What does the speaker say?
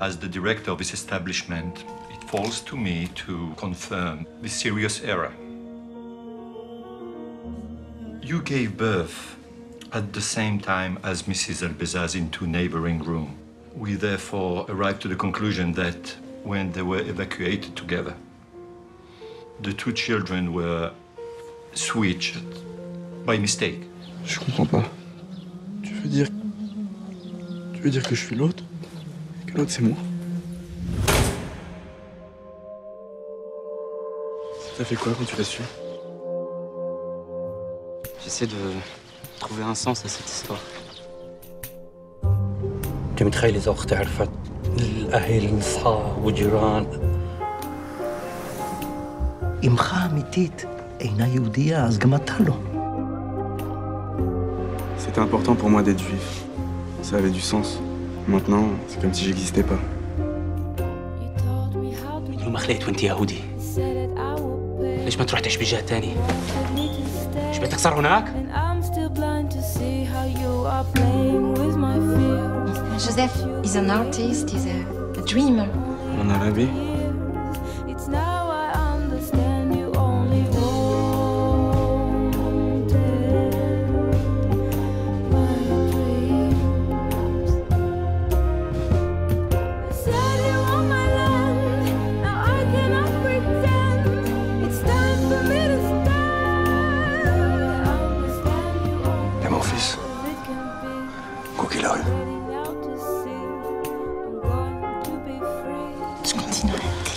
As the director of this establishment, it falls to me to confirm this serious error. You gave birth at the same time as Mrs. Albezaz in two neighboring rooms. We therefore arrived to the conclusion that when they were evacuated together, the two children were switched by mistake. Je comprends pas. Tu veux dire. Tu veux dire que je suis l'autre que l'autre c'est moi Ça fait quoi quand tu l'as su J'essaie de trouver un sens à cette histoire. انت متخيل اذا اختي عرفت الاهل الاصحاب والجيران אמך האמיתית אינה יהודייה, אז גם אתה לא. C'était important pour moi d'être juif. Ça avait du sens. Maintenant, c'est comme si j'existais pas. من يوم ما خلقت وانت يهودي ليش ما تروح تعيش بجهة تاني؟ مش بيتك صار هناك؟ I'm still blind to see how you are playing with my fears. Joseph is an artist, is a, a dreamer. En arabe service. Quoi qu'il arrive. Je continuerai.